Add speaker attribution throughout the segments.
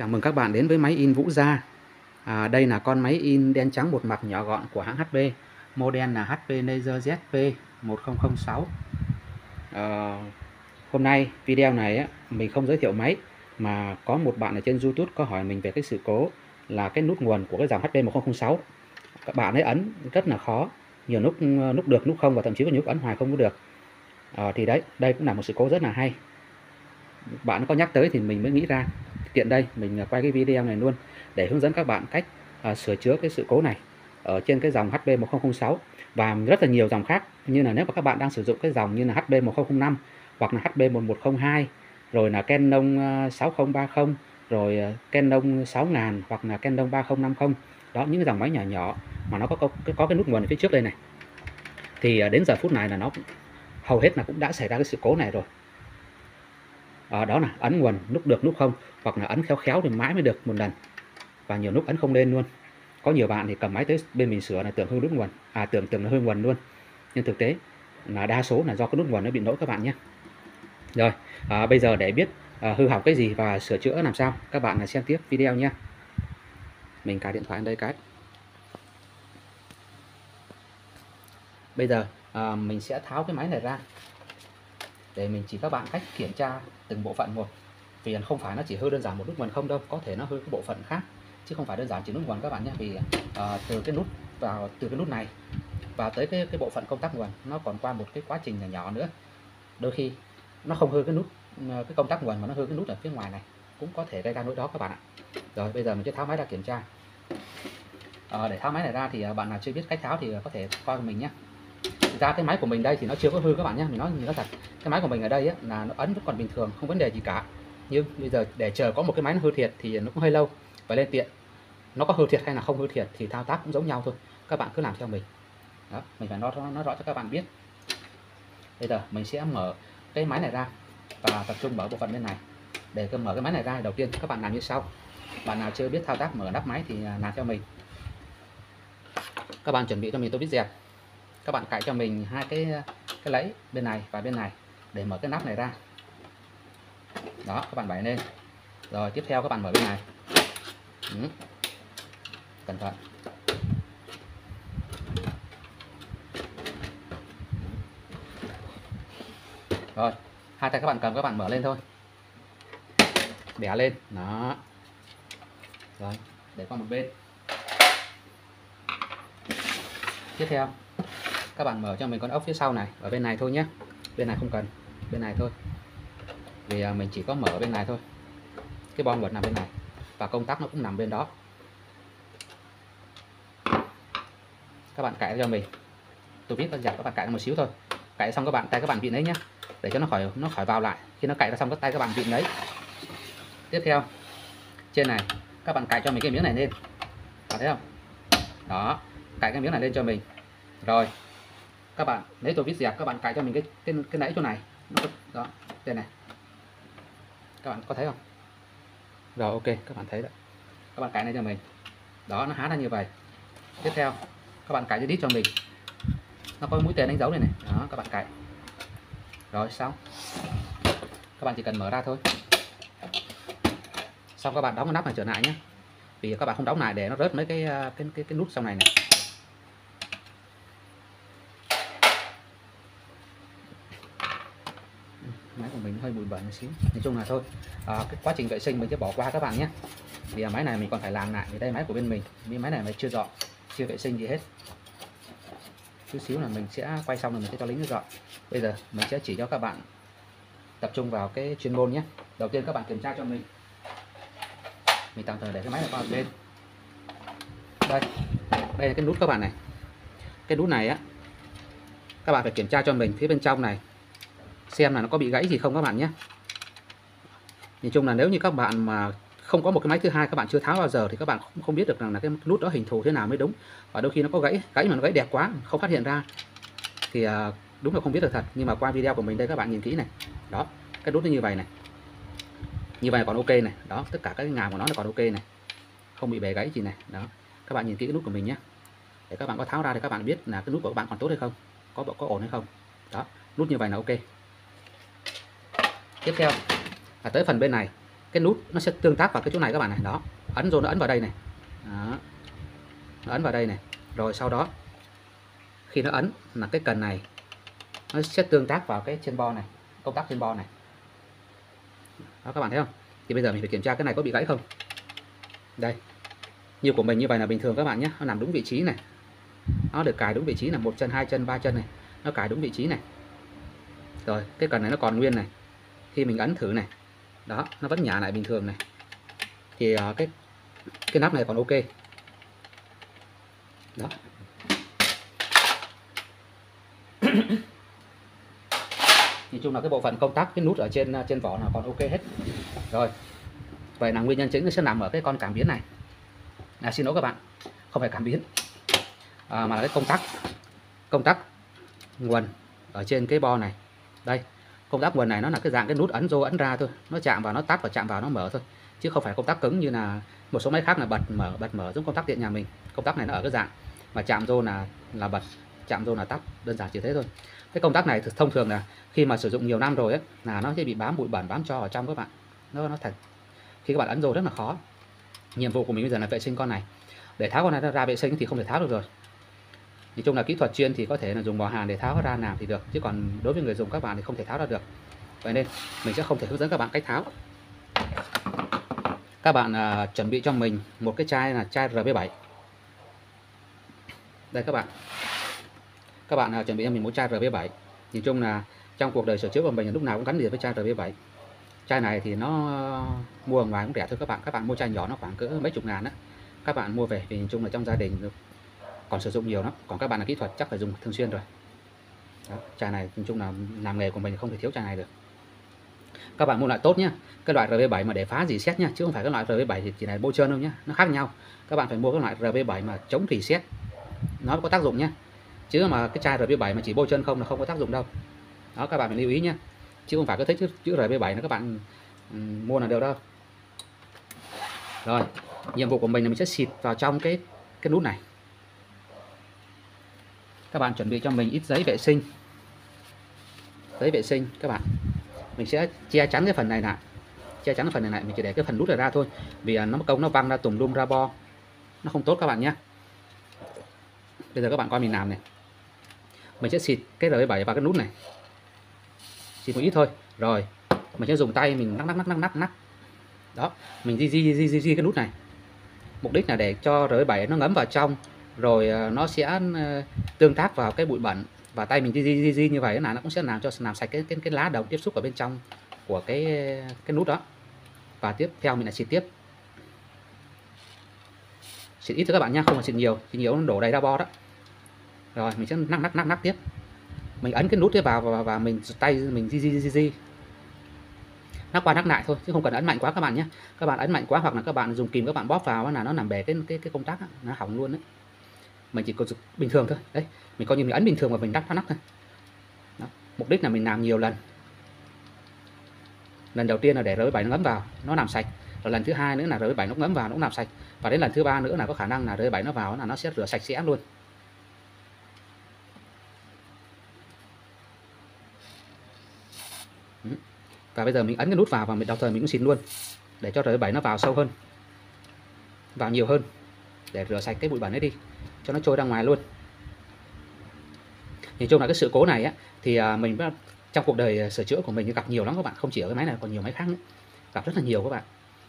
Speaker 1: Chào mừng các bạn đến với máy in Vũ Gia. À, đây là con máy in đen trắng một mặt nhỏ gọn của hãng HP. Model là HP Laser ZP 1006. À, hôm nay video này á, mình không giới thiệu máy mà có một bạn ở trên YouTube có hỏi mình về cái sự cố là cái nút nguồn của cái dòng HP 1006. Các bạn ấy ấn rất là khó, nhiều nút ờ, nút được, nút không và thậm chí có những lúc ấn hoài không có được. À, thì đấy, đây cũng là một sự cố rất là hay. Bạn có nhắc tới thì mình mới nghĩ ra tiện đây mình à, quay cái video này luôn để hướng dẫn các bạn cách à, sửa chữa cái sự cố này ở trên cái dòng HP 1006 và rất là nhiều dòng khác như là nếu mà các bạn đang sử dụng cái dòng như là HP 1005 hoặc là HP 1102 rồi là Canon à, 6030 rồi à, Canon 6000 hoặc là Canon 3050 đó những cái dòng máy nhỏ nhỏ mà nó có có, có cái nút nguồn ở phía trước đây này. Thì đến giờ phút này là nó hầu hết là cũng đã xảy ra cái sự cố này rồi à, đó là ấn nguồn nút được nút không hoặc là ấn khéo khéo thì mãi mới được một lần. Và nhiều nút ấn không lên luôn. Có nhiều bạn thì cầm máy tới bên mình sửa là tưởng hư nút nguồn à tưởng tưởng là hư nguồn luôn. Nhưng thực tế là đa số là do cái nút nguồn nó bị lỗi các bạn nhé. Rồi à, bây giờ để biết à, hư hỏng cái gì và sửa chữa làm sao các bạn là xem tiếp video nhé. Mình cài điện thoại ở đây cái. Bây giờ à, mình sẽ tháo cái máy này ra để mình chỉ các bạn cách kiểm tra từng bộ phận một. Vì không phải nó chỉ hư đơn giản một nút nguồn không đâu có thể nó hư cái bộ phận khác chứ không phải đơn giản chỉ nút nguồn các bạn nhé. Vì uh, từ cái nút vào từ cái nút này vào tới cái cái bộ phận công tắc nguồn nó còn qua một cái quá trình nhỏ nhỏ nữa. Đôi khi nó không hư cái nút ờ, cái công tắc nguồn mà nó hư cái nút ở phía ngoài này cũng có thể gây ra lỗi đó các bạn ạ. Rồi bây giờ mình sẽ tháo máy ra kiểm tra. À, để tháo máy này ra thì bạn nào chưa biết cách tháo thì có thể coi mình nhé ra cái máy của mình đây thì nó chưa có hư các bạn nhé mình nói mình nói thật. Cái máy của mình ở đây ấy, là nó ấn vẫn còn bình thường không vấn đề gì cả. Nhưng bây giờ để chờ có một cái máy nó hư thiệt thì nó cũng hơi lâu và lên tiện. Nó có hư thiệt hay là không hư thiệt thì thao tác cũng giống nhau thôi. Các bạn cứ làm theo mình. Đó mình phải nói nó rõ cho các bạn biết. Bây giờ mình sẽ mở cái máy này ra và tập trung mở bộ phận bên này. Để cơ mở cái máy này ra đầu tiên các bạn làm như sau. Bạn nào chưa biết thao tác mở nắp máy thì à, làm theo mình. Các bạn chuẩn bị cho mình tôi biết dẹp các bạn cạy cho mình hai cái cái lấy bên này và bên này để mở cái nắp này ra. Đó, các bạn bày lên. Rồi, tiếp theo các bạn mở bên này. Ừ. cẩn thận. Rồi, hai tay các bạn cầm, các bạn mở lên thôi. Bẻ lên. Đó. Rồi, để qua một bên. Tiếp theo các bạn mở cho mình con ốc phía sau này, ở bên này thôi nhé. Bên này không cần, bên này thôi. Vì à, mình chỉ có mở bên này thôi. Cái bon vẫn nằm bên này, và công tắc nó cũng nằm bên đó. Các bạn cạy cho mình. Tôi biết đơn giản các bạn cạy một xíu thôi. Cạy xong các bạn, tay các bạn vịn đấy nhé. Để cho nó khỏi nó khỏi vào lại. Khi nó cạy ra xong, các tay các bạn vịn đấy. Tiếp theo. Trên này, các bạn cạy cho mình cái miếng này lên. Bạn thấy không? Đó. Cạy cái miếng này lên cho mình. Rồi các bạn lấy tôi viết dẹp các bạn cài cho mình cái cái, cái nãy chỗ này. Nó đó đây này. Các bạn có thấy không? Rồi ok các bạn thấy đấy. Các bạn cài này cho mình. Đó nó há ra như vậy. Tiếp theo các bạn cài cái đít cho mình. Nó có mũi tên đánh dấu này này. Đó các bạn cài. Rồi xong. Các bạn chỉ cần mở ra thôi. Xong các bạn đóng cái nắp này trở lại nhé vì các bạn không đóng lại để nó rớt mấy cái à, cái cái, cái nút sau này này. Máy của mình hơi bụi bẩn một xíu. Nói chung là thôi. À, cái quá trình vệ sinh mình sẽ bỏ qua các bạn nhé. Vì máy này mình còn phải làm lại vì đây máy của bên mình. Vì máy này mình chưa dọn chưa vệ sinh gì hết. Chút xíu là mình sẽ quay xong rồi mình sẽ cho lính dọn. Bây giờ mình sẽ chỉ cho các bạn tập trung vào cái chuyên môn nhé. Đầu tiên các bạn kiểm tra cho mình. Mình tạm thời để cái máy này qua bên. Đây. Đây là cái nút các bạn này. Cái nút này á các bạn phải kiểm tra cho mình phía bên trong này xem là nó có bị gãy gì không các bạn nhé. Nhìn chung là nếu như các bạn mà không có một cái máy thứ hai các bạn chưa tháo bao giờ thì các bạn không, không biết được rằng là cái nút đó hình thù thế nào mới đúng. Và đôi khi nó có gãy gãy mà nó gãy đẹp quá không phát hiện ra thì à, đúng là không biết được thật. Nhưng mà qua video của mình đây các bạn nhìn kỹ này. Đó cái nút nó như vậy này. Như vậy còn ok này. Đó tất cả các ngàm của nó là còn ok này. Không bị bể gãy gì này. Đó các bạn nhìn kỹ cái nút của mình nhé. Để các bạn có tháo ra thì các bạn biết là cái nút của các bạn còn tốt hay không có có ổn hay không. Đó nút như vậy là ok tiếp theo là tới phần bên này. Cái nút nó sẽ tương tác vào cái chỗ này các bạn này. Đó, ấn rồi nó ấn vào đây này. Đó. nó ấn vào đây này. Rồi sau đó, khi nó ấn là cái cần này, nó sẽ tương tác vào cái trên bo này, công tắc trên bo này. Đó, các bạn thấy không? Thì bây giờ mình phải kiểm tra cái này có bị gãy không? Đây, như của mình như vậy là bình thường các bạn nhé. Nó nằm đúng vị trí này. Nó được cài đúng vị trí là một chân, hai chân, ba chân này. Nó cài đúng vị trí này. Rồi, cái cần này nó còn nguyên này khi mình ấn thử này đó nó vẫn nhả lại bình thường này. Thì uh, cái cái nắp này còn ok. Đó. Thì chung là cái bộ phận công tắc cái nút ở trên à, trên vỏ là còn ok hết. Rồi vậy là nguyên nhân chính nó sẽ nằm ở cái con cảm biến này. À, xin lỗi các bạn không phải cảm biến à, mà là cái công tắc. Công tắc nguồn ở trên cái bo này. Đây công tắc nguồn này nó là cái dạng cái nút ấn vô ấn ra thôi. Nó chạm vào, nó tắt và chạm vào, nó mở thôi. Chứ không phải công tắc cứng như là một số máy khác là bật mở bật mở giống công tắc điện nhà mình. Công tắc này nó ở cái dạng mà chạm vô là là bật, chạm vô là tắt đơn giản chỉ thế thôi. Cái công tắc này thông thường là khi mà sử dụng nhiều năm rồi ấy, là nó sẽ bị bám bụi bẩn, bám cho ở trong các bạn. Nó nó thật. Khi các bạn ấn vô rất là khó. Nhiệm vụ của mình bây giờ là vệ sinh con này. Để tháo con này ra, vệ sinh thì không thể tháo được rồi nói chung là kỹ thuật chuyên thì có thể là dùng bò hàn để tháo ra làm thì được chứ còn đối với người dùng các bạn thì không thể tháo ra được. Vậy nên mình sẽ không thể hướng dẫn các bạn cách tháo. Các bạn à, chuẩn bị cho mình một cái chai là chai RB7 đây các bạn. Các bạn à, chuẩn bị cho mình một chai RB7 nhìn chung là trong cuộc đời sửa chữa của mình lúc nào cũng gắn liền với chai RB7 chai này thì nó mua ngoài cũng rẻ thôi các bạn. Các bạn mua chai nhỏ nó khoảng cỡ mấy chục ngàn á. Các bạn mua về thì nhìn chung là trong gia đình còn sử dụng nhiều lắm. Còn các bạn là kỹ thuật chắc phải dùng thường xuyên rồi. Đó, chai này nói chung là làm nghề của mình không thể thiếu chai này được. Các bạn mua loại tốt nhé cái loại RV7 mà để phá gì xét nhá chứ không phải cái loại RV7 thì chỉ là bôi trơn đâu nhá nó khác nhau. Các bạn phải mua cái loại RV7 mà chống rỉ sét nó có tác dụng nhé chứ mà cái chai RV7 mà chỉ bôi chân không là không có tác dụng đâu. Đó các bạn phải lưu ý nhé chứ không phải cứ thích chữ, chữ RV7 nó các bạn um, mua là được đâu. Rồi nhiệm vụ của mình là mình sẽ xịt vào trong cái cái nút này các bạn chuẩn bị cho mình ít giấy vệ sinh. Giấy vệ sinh các bạn. Mình sẽ che chắn cái phần này lại. Che chắn cái phần này lại mình chỉ để cái phần nút này ra thôi. Vì à, nó công nó văng ra tùm lum ra bo. Nó không tốt các bạn nhé. Bây giờ các bạn coi mình làm này. Mình sẽ xịt cái R7 vào cái nút này. Xịt một ít thôi. Rồi mình sẽ dùng tay mình nắc nắc nắc nắc nắc nắc. Đó mình di di di di, di cái nút này. Mục đích là để cho R7 nó ngấm vào trong rồi ờ, nó sẽ ờ, tương tác vào cái bụi bẩn và tay mình di di di, di như vậy là nó cũng sẽ làm cho làm sạch cái cái, cái lá đồng tiếp xúc ở bên trong của cái cái nút đó. Và tiếp theo mình lại xịt tiếp. Xịt ít cho các bạn nha không phải xịt nhiều xịt nhiều nó đổ đầy ra bo đó. Rồi mình sẽ nắc nắc nắc nắc tiếp. Mình ấn cái nút kia vào và, và mình tay mình di di di di nắc qua nắp lại thôi chứ không cần ấn mạnh quá các bạn nhé. Các bạn ấn mạnh quá hoặc là các bạn dùng kìm các bạn bóp vào là nó làm bể cái cái cái công tắc nó hỏng luôn đấy mình chỉ có bình thường thôi. Đấy, mình coi như mình ấn bình thường và mình nắp nắp thôi. Đó. mục đích là mình làm nhiều lần. Lần đầu tiên là để rơi bảy nó ngấm vào, nó làm sạch. Rồi lần thứ hai nữa là rơi bảy nó ngấm vào, nó cũng làm sạch. Và đến lần thứ ba nữa là có khả năng là rơi bảy nó vào là nó sẽ rửa sạch sẽ luôn. Ừ. Và bây giờ mình ấn cái nút vào và mình đồng thời mình cũng xịt luôn, để cho rơi bảy nó vào sâu hơn, vào nhiều hơn, để rửa sạch cái bụi bẩn ấy đi cho nó trôi ra ngoài luôn. Nhìn chung là cái sự cố này á, thì à, mình trong cuộc đời à, sửa chữa của mình gặp nhiều lắm các bạn, không chỉ ở cái máy này, còn nhiều máy khác nữa. Gặp rất là nhiều các bạn.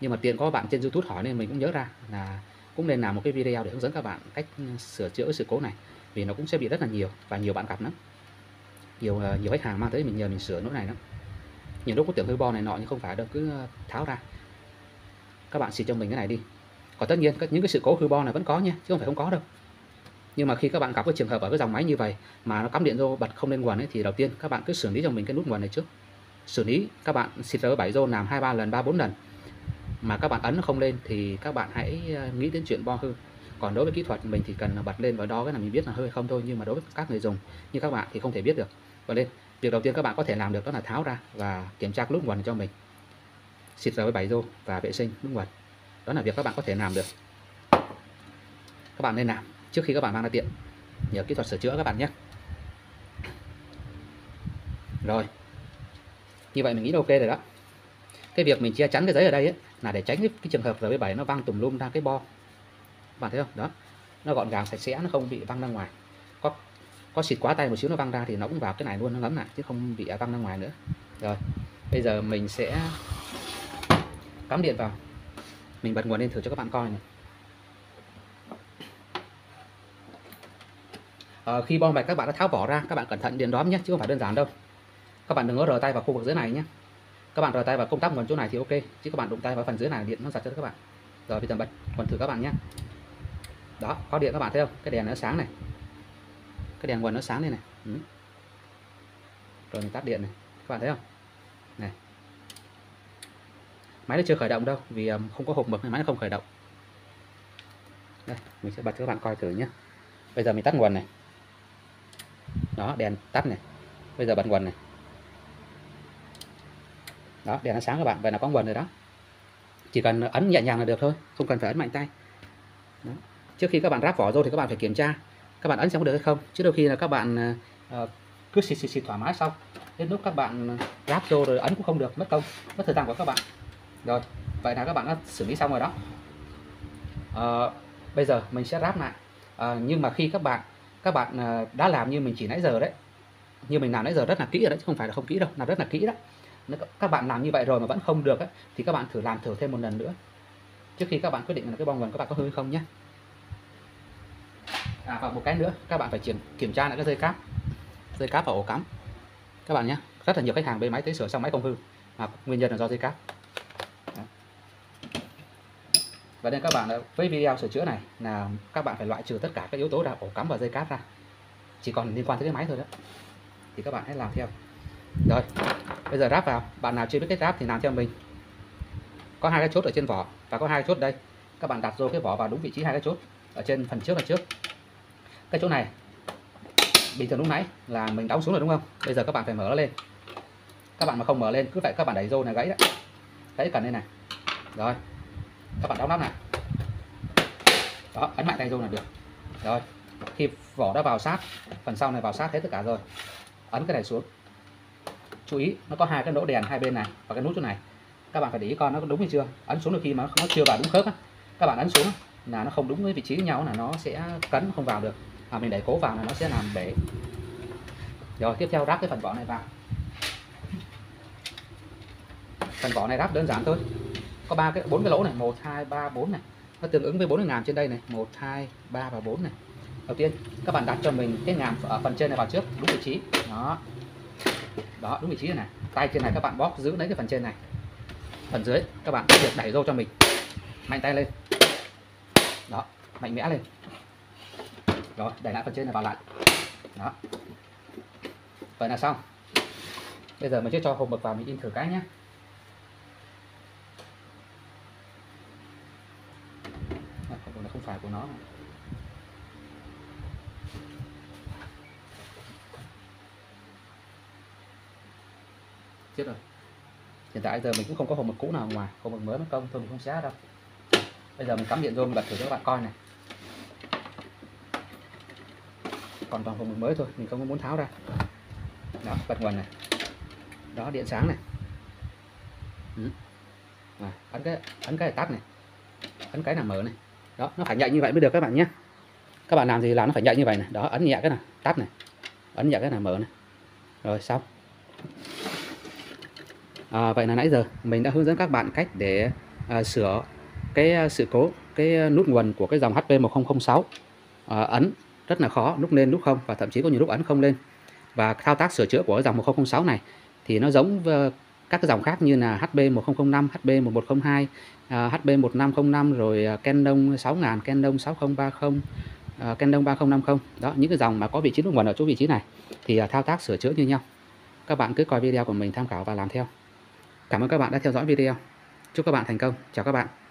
Speaker 1: Nhưng mà tiện có bạn trên youtube hỏi nên mình cũng nhớ ra là cũng nên làm một cái video để hướng dẫn các bạn cách ừ, sửa chữa sự cố này, vì nó cũng sẽ bị rất là nhiều và nhiều bạn gặp lắm. Nhiều à, nhiều khách hàng mang tới mình nhờ mình sửa lỗi này lắm. Nhiều lúc có tưởng hư bo này nọ nhưng không phải đâu, cứ tháo ra. Các bạn xịt cho mình cái này đi. Còn tất nhiên những cái sự cố hư bo này vẫn có nha, chứ không phải không có đâu nhưng mà khi các bạn gặp cái trường hợp ở cái dòng máy như vậy mà nó cắm điện vô bật không lên nguồn ấy, thì đầu tiên các bạn cứ xử lý cho mình cái nút nguồn này trước. Xử lý các bạn xịt r 7 rô làm hai ba lần ba bốn lần. Mà các bạn ấn nó không lên thì các bạn hãy ờ, nghĩ đến chuyện bo hư. Còn đối với kỹ thuật mình thì cần bật lên và đo cái là mình biết là hơi không thôi nhưng mà đối với các người dùng như các bạn thì không thể biết được. Và nên việc đầu tiên các bạn có thể làm được đó là tháo ra và kiểm tra nút nguồn cho mình. Xịt vào 7 rô và vệ sinh nút nguồn. Đó là việc các bạn có thể làm được. Các bạn nên làm trước khi các bạn mang ra tiệm nhờ kỹ thuật sửa chữa các bạn nhé. Rồi như vậy mình nghĩ là ok rồi đó. Cái việc mình che chắn cái giấy ở đây ấy, là để tránh cái, cái trường hợp R7 nó văng tùm lum ra cái bo. Bạn thấy không? Đó nó gọn gàng sạch sẽ nó không bị văng ra ngoài. Có có xịt quá tay một xíu nó văng ra thì nó cũng vào cái này luôn nó ngấm lại chứ không bị văng ra ngoài nữa. Rồi bây giờ mình sẽ cắm điện vào. Mình bật nguồn lên thử cho các bạn coi này. À, khi bo mạch các bạn đã tháo vỏ ra các bạn cẩn thận điện đóm nhé chứ không phải đơn giản đâu. Các bạn đừng có rờ tay vào khu vực dưới này nhé. Các bạn rờ tay vào công tắc nguồn chỗ này thì ok chứ các bạn đụng tay vào phần dưới này điện nó giật cho các bạn. Rồi bây giờ bật còn thử các bạn nhé. Đó có điện các bạn thấy không? Cái đèn nó sáng này. Cái đèn nguồn nó sáng đây này. Ừ. rồi mình tắt điện này. Các bạn thấy không? Này. Máy nó chưa khởi động đâu vì không có hộp mực nên máy nó không khởi động. Đây mình sẽ bật cho các bạn coi thử nhé. Bây giờ mình tắt nguồn này đó đèn tắt này. Bây giờ bật nguồn này. Đó đèn nó sáng các bạn vậy là có nguồn rồi đó. Chỉ cần ấn nhẹ nhàng là được thôi không cần phải ấn mạnh tay. Đó. trước khi các bạn ráp vỏ rồi thì các bạn phải kiểm tra các bạn ấn xem có được hay không. Chứ đôi khi là các bạn uh, cứ xịt xịt xịt thoải mái xong đến lúc các bạn ráp vô rồi ấn cũng không được mất công mất thời gian của các bạn. Rồi vậy là các bạn đã xử lý xong rồi đó. Uh, bây giờ mình sẽ ráp lại. Uh, nhưng mà khi các bạn các bạn ờ, đã làm như mình chỉ nãy giờ đấy. Như mình làm nãy giờ rất là kỹ rồi đấy chứ không phải là không kỹ đâu làm rất là kỹ đó. Nếu các bạn làm như vậy rồi mà vẫn không được ấy, thì các bạn thử làm thử thêm một lần nữa. Trước khi các bạn quyết định là cái bong vần các bạn có hư không nhé. À và một cái nữa các bạn phải kiểm kiểm tra lại cái dây cáp. Dây cáp và ổ cắm. Các bạn nhé rất là nhiều khách hàng bên máy tới sửa xong máy không hư mà nguyên nhân là do dây cáp và nên các bạn với video sửa chữa này là các bạn phải loại trừ tất cả các yếu tố là ổ cắm và dây cáp ra. Chỉ còn liên quan tới cái máy thôi đó. Thì các bạn hãy làm theo. Rồi, bây giờ ráp vào. Bạn nào chưa biết cách ráp thì làm theo mình. Có hai cái chốt ở trên vỏ và có hai chốt đây. Các bạn đặt vô cái vỏ vào đúng vị trí hai cái chốt ở trên phần trước là trước. Cái chỗ này, bình thường lúc nãy là mình đóng xuống rồi đúng không? Bây giờ các bạn phải mở nó lên. Các bạn mà không mở lên, cứ vậy các bạn đẩy vô này gãy đấy gãy cần đây này. Rồi các bạn đóng nắp này. Đó ấn mạnh tay vô là được. Rồi khi vỏ đã vào sát phần sau này vào sát hết tất cả rồi. Ấn cái này xuống. Chú ý nó có hai cái lỗ đèn hai bên này và cái nút chỗ này. Các bạn phải để ý con nó có đúng hay chưa. Ấn xuống được khi mà nó chưa vào đúng khớp á. Các bạn ấn xuống là nó không đúng với vị trí nhau là nó sẽ cấn không vào được. À, mình đẩy cố vào là nó sẽ làm bể. Rồi tiếp theo ráp cái phần vỏ này vào. Phần vỏ này ráp đơn giản thôi có ba cái bốn cái lỗ này. Một hai ba bốn này. Nó tương ứng với bốn cái ngàm trên đây này. Một hai ba và bốn này. Đầu tiên các bạn đặt cho mình cái ngàm ở phần trên này vào trước đúng vị trí. Đó. Đó đúng vị trí này, này. Tay trên này các bạn bóp giữ lấy cái phần trên này. Phần dưới các bạn việc đẩy rô cho mình. Mạnh tay lên. Đó mạnh mẽ lên. Rồi đẩy lại phần trên này vào lại. Đó. Vậy là xong. Bây giờ mình sẽ cho hộp mực vào mình in thử cái nhé hộp mực không phải của nó chết rồi hiện tại giờ mình cũng không có hộp mực cũ nào ngoài. Hộp mực mới mất công thôi mình không xé đâu. Bây giờ mình cắm điện vô mình bật thử cho các bạn coi này. Còn toàn hộp mực mới thôi mình không muốn tháo ra. Đó bật nguồn này. Đó điện sáng này. Ừ. à, ấn cái ấn cái này tắt này. Ấn cái là mở này. Đó nó phải nhạy như vậy mới được các bạn nhé. Các bạn làm gì làm nó phải nhạy như vậy này. Đó ấn nhẹ cái này tắt này. Ấn nhẹ cái này mở này. Rồi xong à, vậy là nãy giờ mình đã hướng dẫn các bạn cách để à, sửa cái à, sự cố cái à, nút nguồn của cái dòng HP1006 à, ấn rất là khó nút lên nút không và thậm chí có nhiều lúc ấn không lên. Và thao tác sửa chữa của dòng 1006 này thì nó giống với các cái dòng khác như là HB1005, HB1102, uh, HB1505 rồi Canon 6000, Canon 6030, uh, Canon 3050 đó những cái dòng mà có vị trí nút nguồn ở chỗ vị trí này thì uh, thao tác sửa chữa như nhau. Các bạn cứ coi video của mình tham khảo và làm theo. Cảm ơn các bạn đã theo dõi video. Chúc các bạn thành công. Chào các bạn.